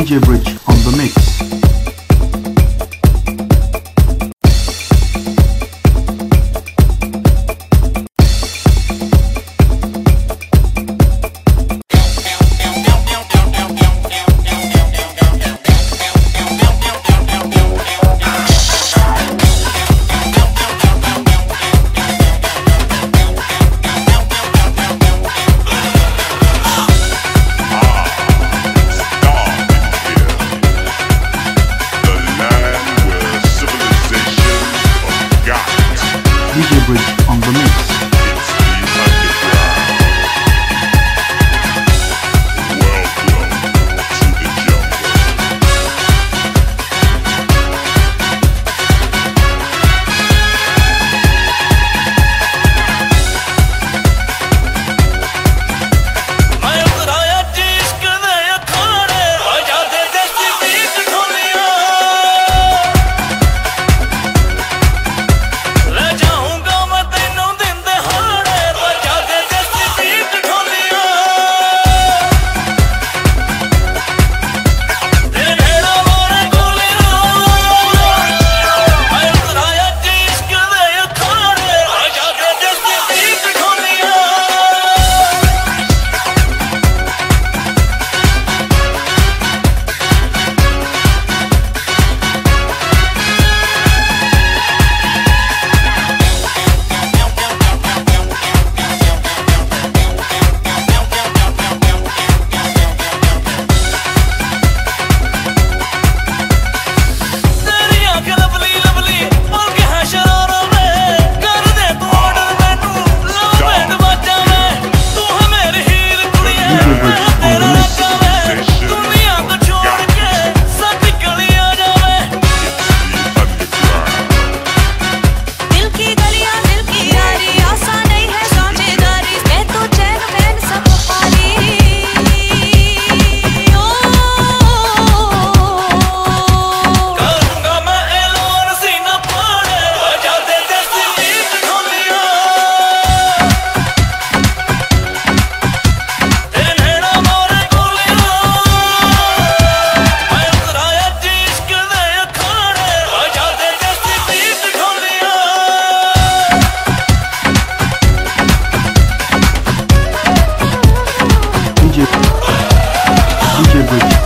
DJ Bridge on the mix. DJ Bridge on the mix. DJ you.